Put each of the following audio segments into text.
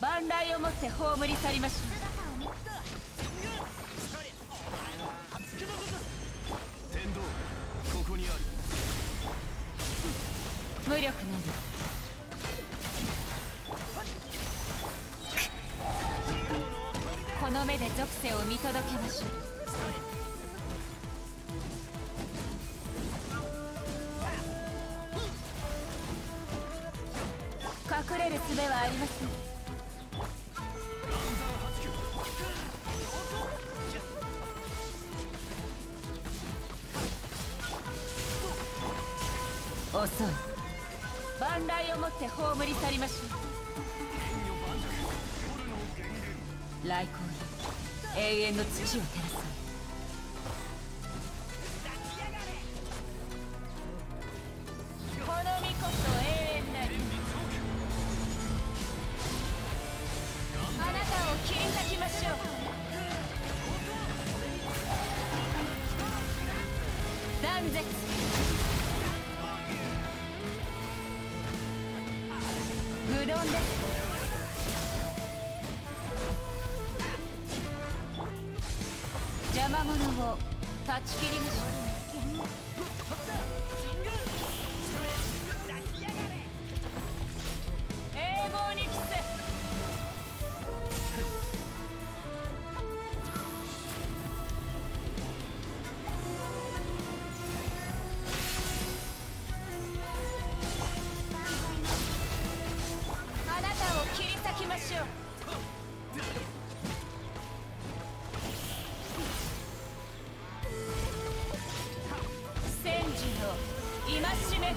万来をもって葬り去りましょ天道ここにある。う無力なり。この目で属性を見届けましょう。隠れる術はありません遅い。万来をもって葬り去りましょう。来光よ永遠の土を照らそうこの身こそ永遠なり。あなたを切り裂きましょう。断絶。論です邪魔者を断ち切りましょう戒め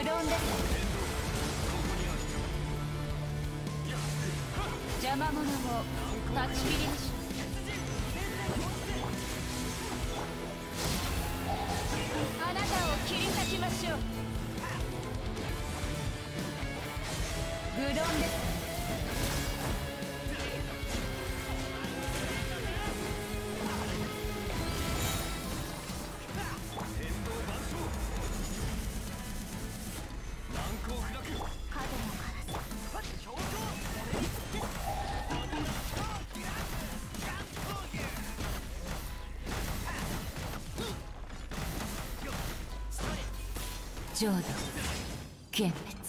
うどんです。邪魔者を断ち切りましょう。あなたを切り裂きましょう。うどんです。浄土幻滅